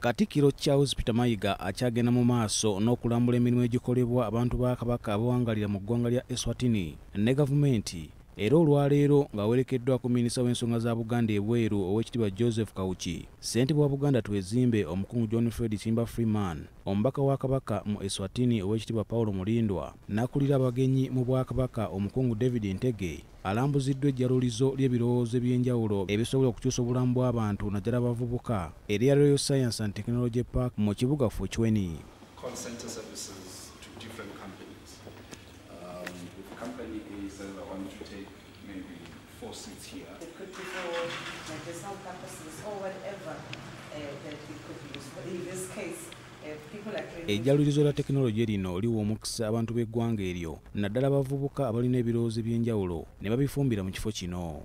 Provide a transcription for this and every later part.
katikkiro charles peter mayiga akyagenda mu maaso n'okulambula emirimu egikolebwa abantu ba kabaka abawangalira mu ggwanga lya eswatini ne gavumenti era olwaleero ng'awerekeddwa ku minisita w'ensonga za buganda ebweru ow'ekitiibwa joseph kawuki ssentebe wa buganda twezimbe omukungu john fred simba freeman omubaka wa kabaka mu eswatini ow'ekitiibwa paulo mulindwa n'akulira abagenyi mu bwakabaka omukungu david ntege alambuziddwa ejjalulizo ly'ebirowoozo eby'enjawulo ebisobola okukyusa obulamu bw'abantu naddala abavubuka erya royal science and technology park mu kibuga fuchweni company is uh, want to take maybe four seats here, It could be for medicinal purposes or whatever uh, that it could be used. But in this case, uh, ejjalulizo lya tekinologiya lino liwa omukisa abantu b'eggwanga eryo naddala abavubuka abalina ebirowoozo eby'enjawulo ne babifumbira mu kifo kino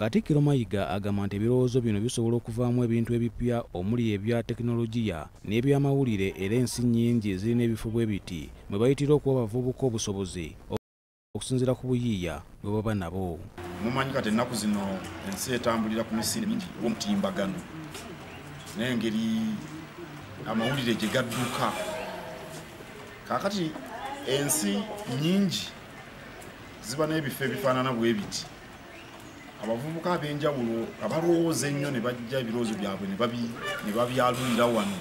Katikkiro mayiga agamba nti ebirowoozo bino bisobola okuvaamu ebintu ebipya omuli ebya tekinologiya n'ebyamawulire era ensi nnyingi zirina ebifo bwe biti mwe bayitira okuwa abavubuka obusobozi okusinziira ku buyiiya bwe baba nabo. Mumanyi kati ennaku zino ensi etambulira ku misinde mingi gw'omutimbagano n'engeri amawulire gye gadduka. Kaakati ensi nyingi ziba n'ebifo ebifaanana bwe biti abavubuka ab'enjawulo abalowooza ennyo ne bajja ebirowoozo byabwe ne babyalulira wano.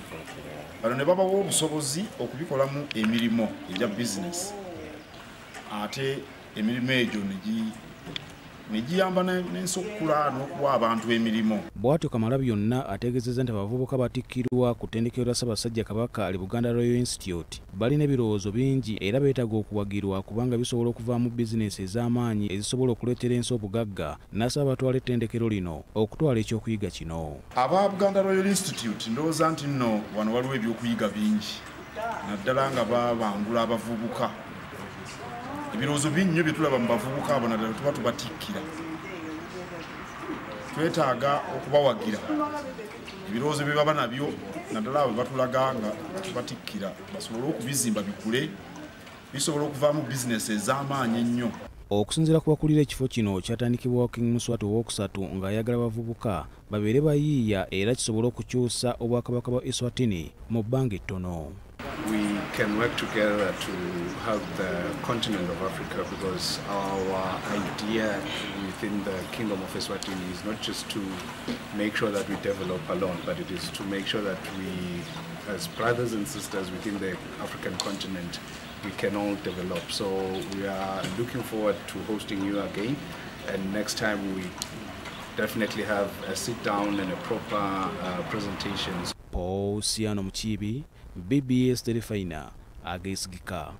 Bano ne babawa obusobozi okubikolamu emirimu egya bizinesi ate emirimu egyo ne gi- ne giyamba ne- n'ensi okukula n'okuwa abantu emirimu. Bw'atyo kamalabyonna ategeezezza nti abavubuka batikkirwa ku ttendekero lya ssaabasajja kabaka ali buganda royal institute. Balina ebirowoozo bingi era beetaaga okuwagirwa kubanga bisobola okuvaamu bizinesi ez'amaanyi ezisobola okuleetera ensi obugagga n'asaba batwala ettendekero lino okutwala ekyokuyiga kino. Aba buganda royal institute ndowooza nti nno wano waliwo ebyokuyiga bingi. Naddala nga babangula abavubuka ebirowoozo bingi nnyo bye tulaba mu bavubuka abo naddala tuba tubatikkira. Twetaaga okubawagira. Ebirowoozo bye baba nabyo naddala abo batulaga nga tubatikkira. Basobole okubizimba bikule bisobola okuvaamu bizinesi ez'amaanyi ennyo. Okusinziira ku bakulira ekifo kino kyatandikibwawo king muswati owokusatu ng'ayagala abavubuka babeere bayiiya era kisobole okukyusa obwakabaka bwa eswatini mu bbanga ettono we can work together to help the continent of Africa because our idea within the Kingdom of Eswatini is not just to make sure that we develop alone, but it is to make sure that we, as brothers and sisters within the African continent, we can all develop. So we are looking forward to hosting you again, and next time we definitely have a sit down and a proper uh, presentations. paul siano mukiibi BBS Terefayna agesigika